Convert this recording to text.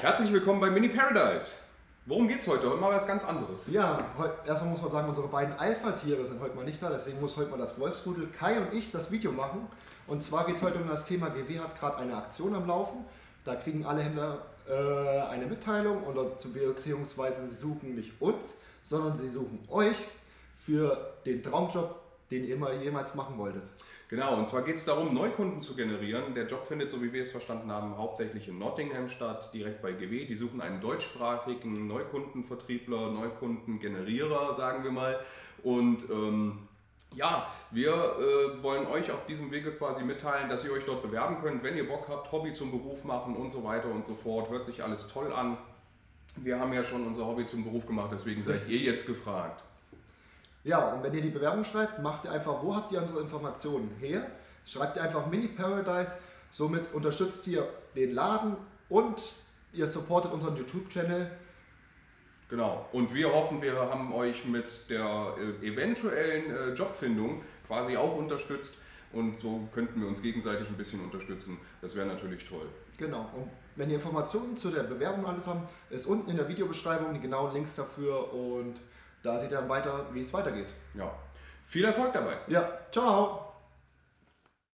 Herzlich willkommen bei Mini Paradise. Worum geht's heute? Heute mal was ganz anderes. Ja, erstmal muss man sagen, unsere beiden Alpha-Tiere sind heute mal nicht da, deswegen muss heute mal das Wolfsrudel Kai und ich das Video machen. Und zwar geht es heute um das Thema, GW hat gerade eine Aktion am Laufen. Da kriegen alle Händler äh, eine Mitteilung oder beziehungsweise sie suchen nicht uns, sondern sie suchen euch für den Traumjob, den ihr immer jemals machen wolltet. Genau, und zwar geht es darum, Neukunden zu generieren. Der Job findet, so wie wir es verstanden haben, hauptsächlich in Nottingham statt, direkt bei GW. Die suchen einen deutschsprachigen Neukundenvertriebler, Neukundengenerierer, sagen wir mal. Und ähm, ja, wir äh, wollen euch auf diesem Wege quasi mitteilen, dass ihr euch dort bewerben könnt, wenn ihr Bock habt, Hobby zum Beruf machen und so weiter und so fort. Hört sich alles toll an. Wir haben ja schon unser Hobby zum Beruf gemacht, deswegen seid ihr jetzt gefragt. Ja, und wenn ihr die Bewerbung schreibt, macht ihr einfach, wo habt ihr unsere Informationen her? Schreibt ihr einfach Mini Paradise, somit unterstützt ihr den Laden und ihr supportet unseren YouTube-Channel. Genau. Und wir hoffen, wir haben euch mit der äh, eventuellen äh, Jobfindung quasi auch unterstützt. Und so könnten wir uns gegenseitig ein bisschen unterstützen. Das wäre natürlich toll. Genau. Und wenn ihr Informationen zu der Bewerbung alles haben, ist unten in der Videobeschreibung die genauen Links dafür und da seht ihr dann weiter, wie es weitergeht. Ja. Viel Erfolg dabei. Ja, ciao!